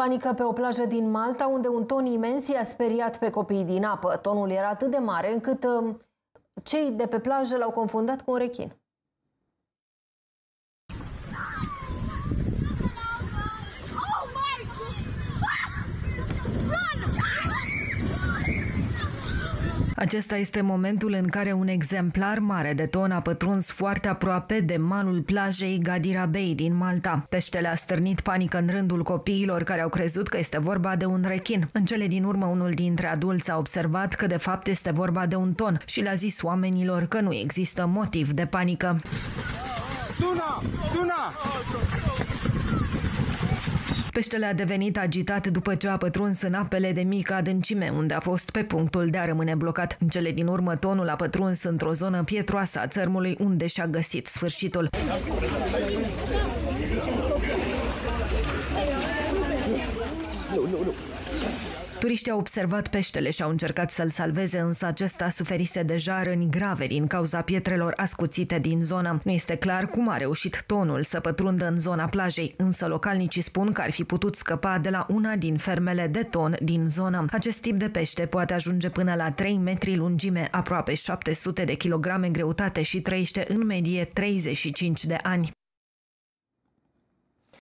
Panică pe o plajă din Malta, unde un ton imens i-a speriat pe copiii din apă. Tonul era atât de mare încât uh, cei de pe plajă l-au confundat cu un rechin. Acesta este momentul în care un exemplar mare de ton a pătruns foarte aproape de malul plajei Gadira Bay din Malta. Peștele a stârnit panică în rândul copiilor care au crezut că este vorba de un rechin. În cele din urmă, unul dintre adulți a observat că de fapt este vorba de un ton și le-a zis oamenilor că nu există motiv de panică. Tuna! Tuna! Peștele a devenit agitat după ce a pătruns în apele de mică adâncime, unde a fost pe punctul de a rămâne blocat. În cele din urmă, tonul a pătruns într-o zonă pietroasă a țărmului, unde și-a găsit sfârșitul. Turiștii au observat peștele și au încercat să-l salveze, însă acesta suferise deja răni grave din cauza pietrelor ascuțite din zonă. Nu este clar cum a reușit tonul să pătrundă în zona plajei, însă localnicii spun că ar fi putut scăpa de la una din fermele de ton din zonă. Acest tip de pește poate ajunge până la 3 metri lungime, aproape 700 de kilograme greutate și trăiește în medie 35 de ani.